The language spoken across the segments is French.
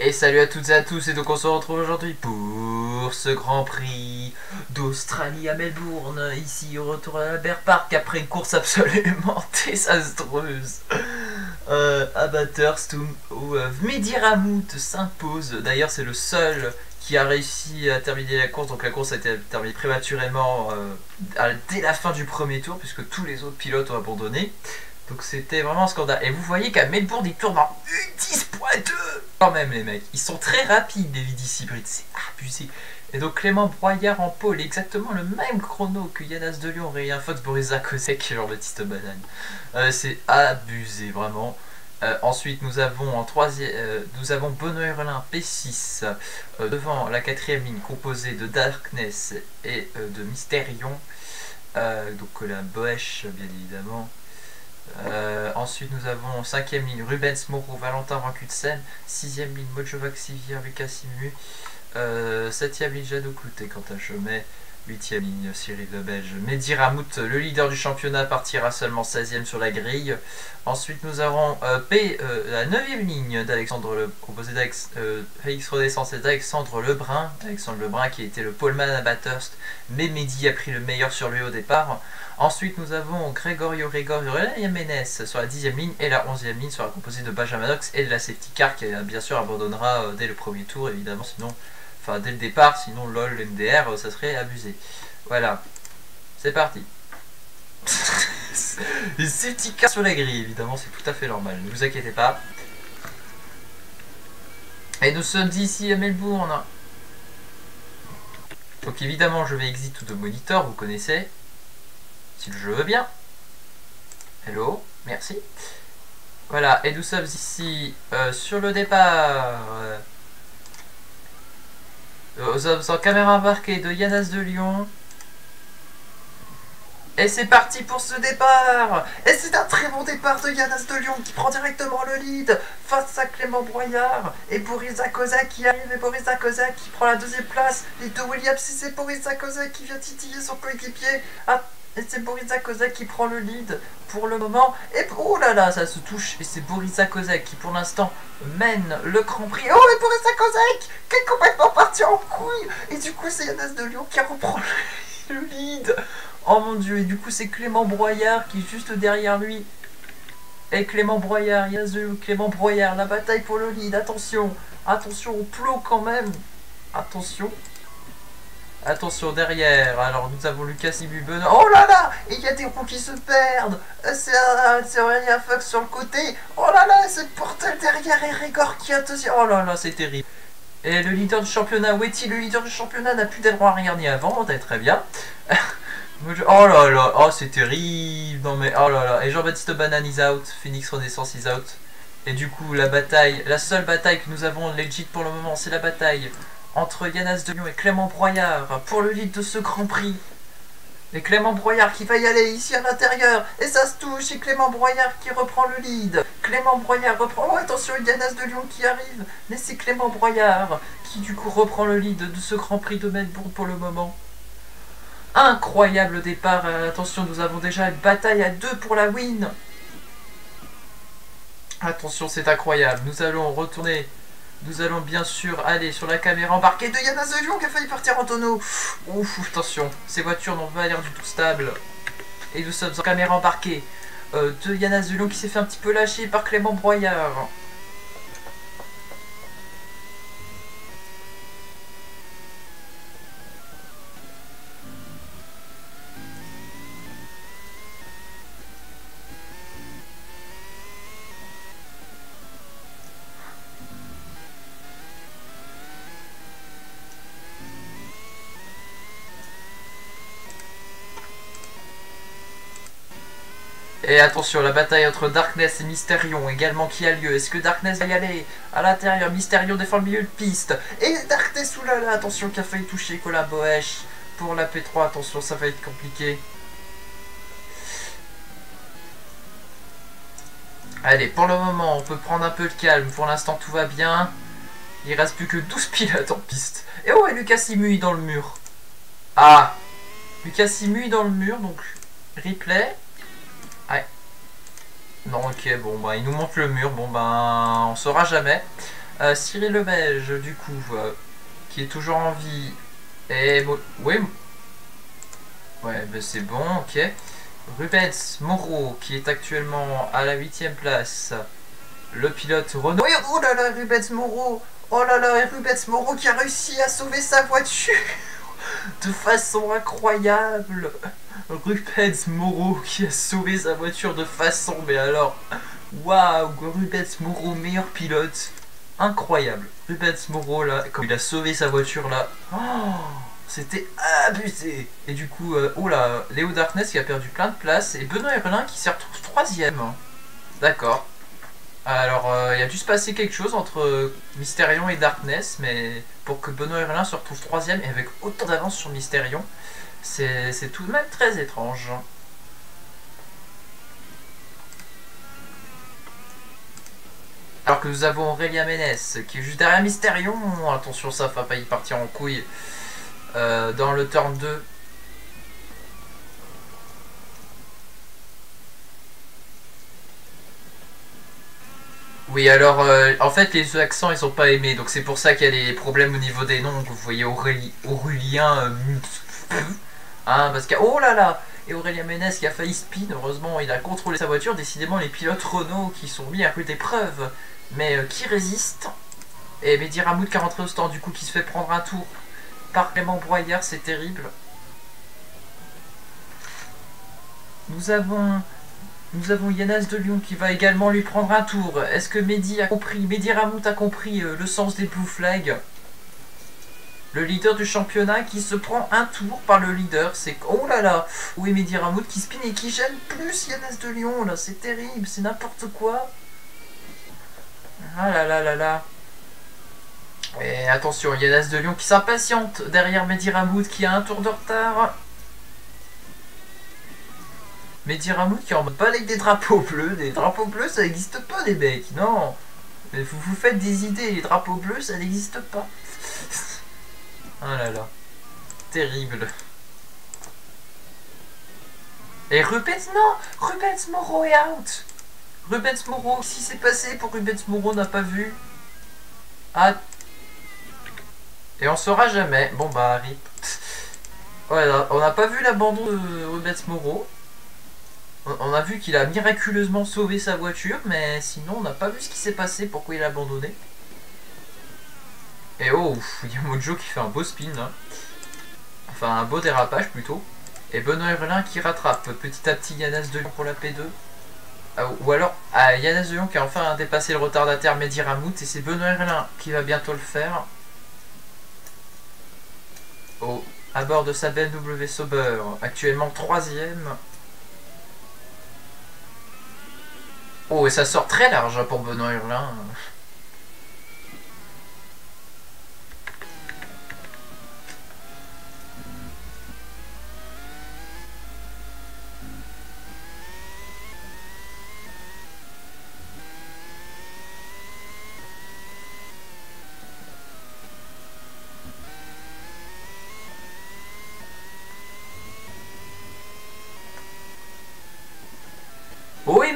Et salut à toutes et à tous, et donc on se retrouve aujourd'hui pour ce Grand Prix d'Australie à Melbourne, ici au retour à Albert Park après une course absolument désastreuse. Euh, à Bathurst où, euh, s'impose, d'ailleurs c'est le seul qui a réussi à terminer la course, donc la course a été terminée prématurément euh, dès la fin du premier tour puisque tous les autres pilotes ont abandonné. Donc c'était vraiment un scandale. Et vous voyez qu'à Melbourne, ils tournent en 10.2 Quand même, les mecs. Ils sont très rapides, les Vidis hybrides. C'est abusé. Et donc Clément Broyard en pôle, exactement le même chrono que Yanas de Lyon, Ryan Fox, Boris Zakosek et Jean-Baptiste Banane. Euh, c'est abusé, vraiment. Euh, ensuite, nous avons en troisième, euh, nous avons Benoît Hurlin P6 devant la quatrième ligne composée de Darkness et de Mysterion. donc la Boesch, bien évidemment. Euh, ensuite, nous avons 5ème ligne Rubens Moreau, Valentin Vancutsen. 6ème ligne Mojovac Sivir, Lucas Simu. 7ème euh, ligne Jadot Clouté, Quentin Chomet. 8ème ligne Cyril Le Belge. Mehdi Ramout, le leader du championnat, partira seulement 16ème sur la grille. Ensuite, nous avons euh, P, la 9ème ligne d'Alexandre Le, composé d'Alex Redescence et d'Alexandre Lebrun. Alexandre Lebrun qui était le poleman à Bathurst, mais Mehdi a pris le meilleur sur lui au départ. Ensuite, nous avons Gregorio Gregorio Jiménez sur la 10e ligne et la 11e ligne sur la composée de Benjamin Ox et de la safety car qui euh, bien sûr abandonnera euh, dès le premier tour évidemment sinon dès le départ sinon lol MDR euh, ça serait abusé. Voilà. C'est parti. Les safety cars sur la grille évidemment c'est tout à fait normal, ne vous inquiétez pas. Et nous sommes ici à Melbourne. Donc évidemment je vais exit tout de monitor, vous connaissez si le jeu veut bien. Hello, merci. Voilà, et nous sommes ici euh, sur le départ. Nous sommes en caméra embarquée de Yanas de Lyon. Et c'est parti pour ce départ Et c'est un très bon départ de Yanas de Lyon qui prend directement le lead face à Clément Broyard et Boris Kozak qui arrive et Boris Kozak qui prend la deuxième place. Les deux Williams, c'est Boris Kozak qui vient titiller son coéquipier. Et c'est Borisa Kozak qui prend le lead pour le moment. Et oh là là, ça se touche. Et c'est Borisa Kozak qui pour l'instant mène le Grand Prix. Oh, et Borisa Kozak qui est complètement parti en couille. Et du coup, c'est Yanas de Lyon qui reprend le lead. Oh mon dieu, et du coup, c'est Clément Broyard qui est juste derrière lui. Et Clément Broyard, Yanas de Lyon, Clément Broyard, la bataille pour le lead. Attention, attention au plot quand même. Attention. Attention derrière, alors nous avons Lucas Ibuben. Oh là là! Il y a des roues qui se perdent. C'est Aurélien Fox sur le côté. Oh là là C'est Portal derrière et Régor qui a deuxième Oh là là, c'est terrible. Et le leader du championnat, Wetty, le leader du championnat, n'a plus droits à rien ni avant, très bien. oh là là, oh c'est terrible. Non mais, oh là là. Et Jean-Baptiste Banane is out, Phoenix Renaissance is out. Et du coup, la bataille, la seule bataille que nous avons legit pour le moment, c'est la bataille entre Yanas de Lyon et Clément Broyard pour le lead de ce Grand Prix. Et Clément Broyard qui va y aller ici à l'intérieur. Et ça se touche. Et Clément Broyard qui reprend le lead. Clément Broyard reprend... Oh attention, Yanas de Lyon qui arrive. Mais c'est Clément Broyard qui du coup reprend le lead de ce Grand Prix de Melbourne pour le moment. Incroyable départ. Attention, nous avons déjà une bataille à deux pour la win. Attention, c'est incroyable. Nous allons retourner nous allons bien sûr aller sur la caméra embarquée de Yana qui a failli partir en tonneau. Ouf, attention, ces voitures n'ont pas l'air du tout stables. Et nous sommes en caméra embarquée euh, de Yana qui s'est fait un petit peu lâcher par Clément Broyard. Et attention, la bataille entre Darkness et Mysterion également qui a lieu. Est-ce que Darkness va y aller à l'intérieur? Mysterion défend le milieu de piste. Et Darkness, oulala, attention qui a failli toucher Cola Boesch pour la P3. Attention, ça va être compliqué. Allez, pour le moment, on peut prendre un peu de calme. Pour l'instant, tout va bien. Il reste plus que 12 pilotes en piste. Et oh, et Lucas Simu dans le mur. Ah Lucas Simu dans le mur, donc replay. Non, ok, bon, bah, il nous montre le mur. Bon, ben, on saura jamais. Euh, Cyril Le Belge, du coup, euh, qui est toujours en vie. Et... Ouais. Ouais, ben c'est bon, ok. Rubens Moreau, qui est actuellement à la 8ème place. Le pilote Renault. Oui, oh là là, Rubens Moreau Oh là là, Rubens Moreau qui a réussi à sauver sa voiture de façon incroyable Rubens Moreau qui a sauvé sa voiture de façon, mais alors, waouh, Rubens Moreau, meilleur pilote, incroyable. Rubens Moreau là, quand il a sauvé sa voiture là, oh, c'était abusé. Et du coup, euh, oh là, Léo Darkness qui a perdu plein de places et Benoît Herlin qui s'est retrouvé troisième. D'accord. Alors, euh, il a dû se passer quelque chose entre Mysterion et Darkness, mais pour que Benoît Herlin se retrouve troisième et avec autant d'avance sur Mysterion, c'est tout de même très étrange. Alors que nous avons Aurélia Ménès qui est juste derrière Mysterion. Attention, ça va pas y partir en couille euh, dans le turn 2. Oui, alors, euh, en fait, les accents, ils sont pas aimés, donc c'est pour ça qu'il y a des problèmes au niveau des noms. Vous voyez Aurélien... Euh, hein, parce. Oh là là Et Aurélien Ménès qui a failli spin, heureusement, il a contrôlé sa voiture. Décidément, les pilotes Renault qui sont mis à rude épreuve, mais euh, qui résistent. Et Mehdi Ramoud qui est rentré au stand, du coup, qui se fait prendre un tour par Clément Broyard, c'est terrible. Nous avons nous avons Yanas de Lyon qui va également lui prendre un tour. Est-ce que Mehdi a compris Mehdi Ramout a compris euh, le sens des Blue Flags? Le leader du championnat qui se prend un tour par le leader. C'est... Oh là là Oui, Mehdi Ramout qui spin et qui gêne plus Yanas de Lyon, là. C'est terrible, c'est n'importe quoi. Ah là là là là. Et attention, Yanas de Lyon qui s'impatiente derrière Mehdi Ramout qui a un tour de retard. Mais Diramout qui en mode pas avec des drapeaux bleus. Des drapeaux bleus, ça n'existe pas, les mecs. Non. Vous vous faites des idées. Les drapeaux bleus, ça n'existe pas. Oh là là. Terrible. Et Rubens, non Rubens Moreau est out Rubens Moreau, si c'est passé pour Rubens Moreau, n'a pas vu. Ah. Et on saura jamais. Bon bah, rip. On n'a pas vu l'abandon de Rubens Moreau. On a vu qu'il a miraculeusement sauvé sa voiture, mais sinon on n'a pas vu ce qui s'est passé, pourquoi il a abandonné. Et oh, il y a Mojo qui fait un beau spin là. Enfin un beau dérapage plutôt. Et Benoît Hurlin qui rattrape petit à petit Yanas de Lyon pour la P2. Ah, ou alors ah, Yanas de Lyon qui a enfin dépassé le retardataire Mehdi Ramout et c'est Benoît Hurlin qui va bientôt le faire. Oh, à bord de sa BMW Sauber, actuellement troisième. Oh, et ça sort très large pour Benoît Hurlin.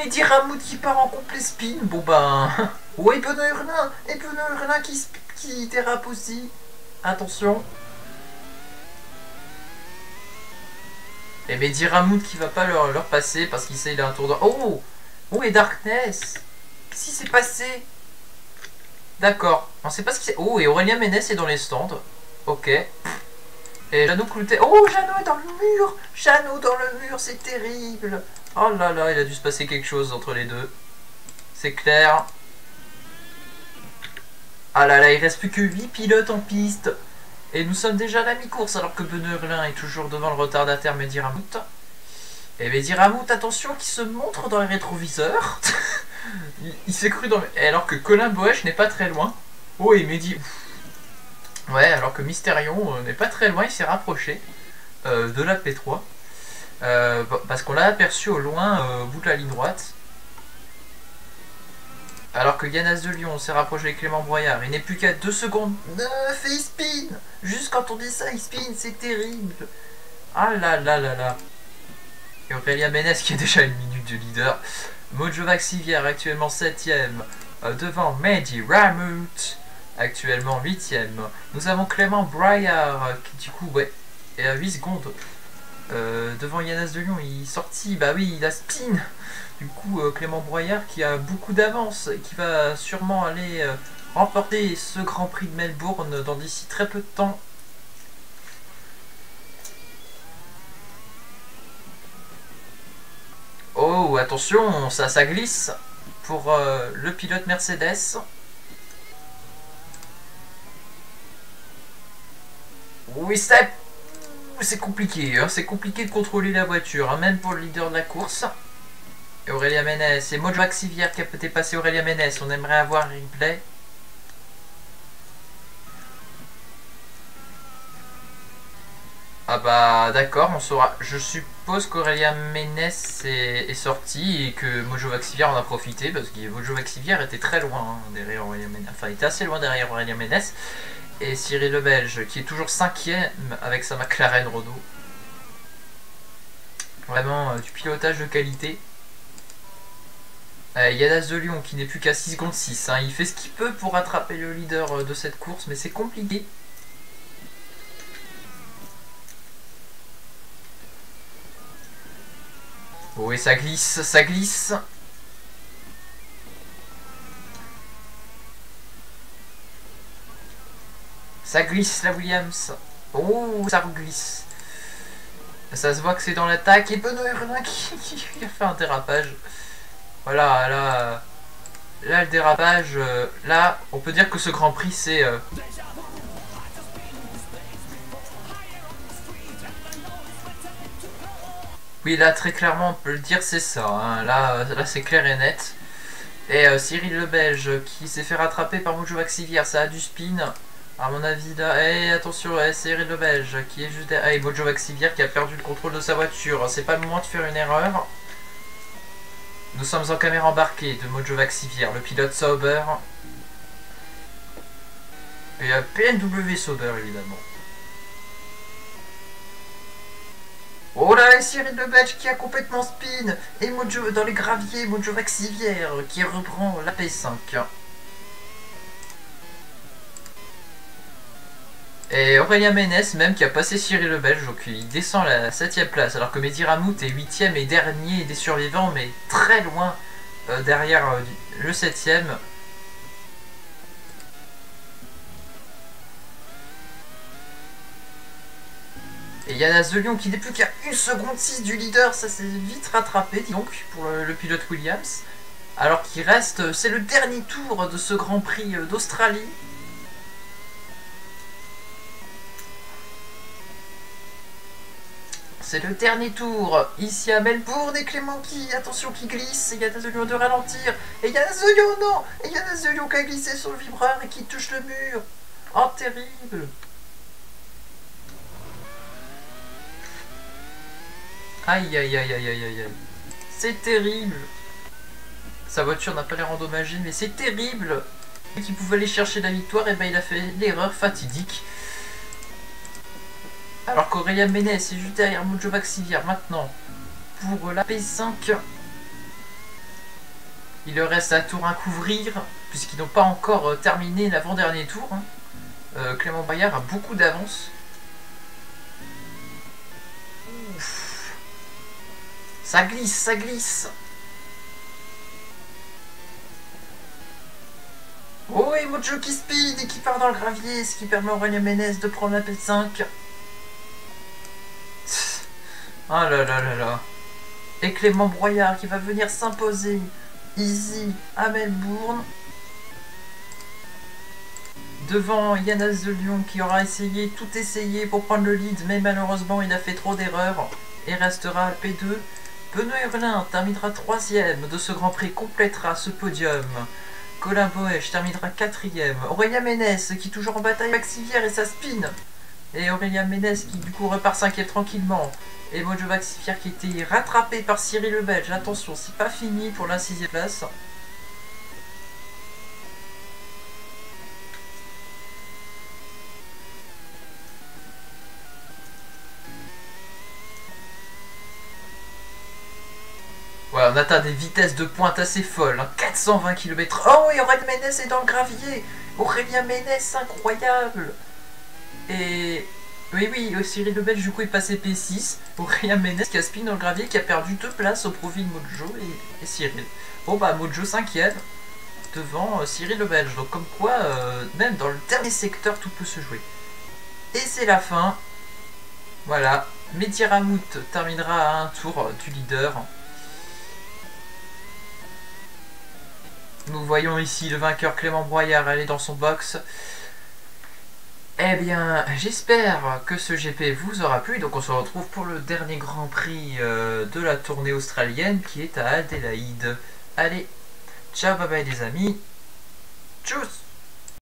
Mehdi Ramoud qui part en complet spin. Bon ben. Oui, Benoît Hurlin Et Benoît Hurlin qui, qui dérape aussi. Attention. Et Mehdi Ramoud qui va pas leur, leur passer parce qu'il sait il a un tour de. Oh Oh et Darkness Qu'est-ce qui s'est passé? D'accord. On sait pas ce qui s'est. Oh et Aurélien Ménès est dans les stands. Ok. Et Jeannot Cloutet. Oh Jeannot est dans le mur Jeannot dans le mur, c'est terrible Oh là là, il a dû se passer quelque chose entre les deux. C'est clair. Ah là là, il reste plus que 8 pilotes en piste. Et nous sommes déjà à la mi-course alors que Benoît est toujours devant le retardataire Mehdi Ramout. Et Mehdi Ramout, attention, qui se montre dans les rétroviseurs. il, s'est cru dans le... Alors que Colin Boesch n'est pas très loin. Oh, et Mehdi... Ouais, alors que Mysterion euh, n'est pas très loin, il s'est rapproché euh, de la P3. Euh, parce qu'on l'a aperçu au loin, euh, au bout de la ligne droite. Alors que Yanas de Lyon s'est rapproché avec Clément Broyard, il n'est plus qu'à 2 secondes. 9 et il spin Juste quand on dit ça, il spin, c'est terrible Ah là là là là Et Aurélia Ménès qui a déjà une minute de leader. Mojo Vaxivière actuellement 7ème. euh, devant Mehdi Ramut, actuellement 8ème. Nous avons Clément Breyer, qui du coup ouais, est à 8 secondes. Euh, devant Yanas de Lyon, il est sorti, bah oui, il a spin. Du coup, euh, Clément Broyard qui a beaucoup d'avance et qui va sûrement aller euh, remporter ce Grand Prix de Melbourne dans d'ici très peu de temps. Oh, attention, ça, ça glisse pour le pilote Mercedes. Oui, c'est c'est compliqué, hein, c'est compliqué de contrôler la voiture, hein, même pour le leader de la course. Et Aurélia Ménès, et Mojo Axivière qui a peut-être passé Aurélia Ménès, on aimerait avoir un replay. Ah bah d'accord, on saura. Je suppose qu'Aurélia Ménès est, est sortie et que Mojo Vaxivière en a profité parce que Mojo Vaxivière était très loin hein, derrière Aurélia Ménès. Enfin, il était assez loin derrière Aurélia Ménès. Et Cyril Le Belge qui est toujours cinquième avec sa McLaren Renault. Vraiment euh, du pilotage de qualité. Euh, Yadas de Lyon qui n'est plus qu'à 6 secondes 6. hein. Il fait ce qu'il peut pour rattraper le leader euh, de cette course, mais c'est compliqué. Oui, ça glisse, ça glisse. Ça glisse la Williams. Oh, ça glisse. Ça se voit que c'est dans l'attaque. Et Benoît Hurlin qui, qui a fait un dérapage. Voilà, là, là le dérapage. euh, là, on peut dire que ce Grand Prix, c'est... euh, Oui, là, très clairement, on peut le dire, c'est ça. hein. Là, euh, là c'est clair et net. Et euh, Cyril le Belge qui s'est fait rattraper par Mojo Vaxivière, ça a du spin. À mon avis, là. Et attention, ouais, Cyril le Belge qui est juste derrière. Et Mojo Vaxivière qui a perdu le contrôle de sa voiture. C'est pas le moment de faire une erreur. Nous sommes en caméra embarquée de Mojo Vaxivière, le pilote Sauber. Et euh, PNW Sauber, évidemment. Oh là, et Cyril le Belge qui a complètement spin Et Mojo dans les graviers, Mojo Vaxivière qui reprend la P5. Et Aurélien Ménès même qui a passé Cyril le Belge, donc il descend la 7ème place, alors que Mehdi Ramout est 8ème et dernier des survivants, mais très loin euh, derrière euh, le 7ème. Et de Lyon qui n'est plus qu'à 1 seconde 6 du leader, ça s'est vite rattrapé, donc, pour le, pilote Williams. Alors qu'il reste, c'est le dernier tour de ce Grand Prix euh, d'Australie. C'est le dernier tour, ici à Melbourne, et Clément qui, attention, qui glisse, et Yanas de Lyon de ralentir, et Yanas de Lyon, non Et Yanas de Lyon qui a glissé sur le vibreur et qui touche le mur Oh, terrible Aïe aïe aïe aïe aïe aïe aïe. C'est terrible. Sa voiture n'a pas l'air endommagée, mais c'est terrible. Lui qui pouvait aller chercher la victoire, et ben il a fait l'erreur fatidique. Alors qu'Aurélien Ménès est juste derrière Mojo Vaxivière maintenant pour la P5. Il leur reste un tour à couvrir, puisqu'ils n'ont pas encore euh, terminé l'avant-dernier tour. hein. Euh, Clément Bayard a beaucoup d'avance. Ça glisse, ça glisse. Oh, et Mojo qui speed et qui part dans le gravier, ce qui permet à Aurélien Ménès de prendre la P5. Oh là là là là. Et Clément Broyard qui va venir s'imposer easy à Melbourne. Devant Yanas de Lyon qui aura essayé, tout essayé pour prendre le lead, mais malheureusement il a fait trop d'erreurs et restera à P2. Benoît Hurlin terminera troisième de ce Grand Prix, complétera ce podium. Colin Boesch terminera quatrième. Aurélien Ménès qui est toujours en bataille avec et sa spin. Et Aurélien Ménès qui du coup repart cinquième tranquillement. Et Mojo Vaxifier qui était rattrapé par Cyril Le Belge. Attention, c'est pas fini pour la sixième place. Ouais, on atteint des vitesses de pointe assez folles, hein. 420 km. Oh oui, Aurélien Ménès est dans le gravier Aurélien Ménès, incroyable Et... Oui, oui, euh, Cyril Le Belge, du coup, est passé P6. Aurélien Ménez qui a spin dans le gravier, qui a perdu deux places au profit de Mojo et, Cyril. Bon, bah, Mojo 5ème devant euh, Cyril Le Belge. Donc, comme quoi, euh, même dans le dernier secteur, tout peut se jouer. Et c'est la fin. Voilà. Mehdi Ramout terminera à un tour du leader. Nous voyons ici le vainqueur Clément Broyard aller dans son box. Eh bien, j'espère que ce GP vous aura plu. Donc on se retrouve pour le dernier Grand Prix euh, de la tournée australienne qui est à Adélaïde. Allez, ciao, bye bye les amis. Tchuss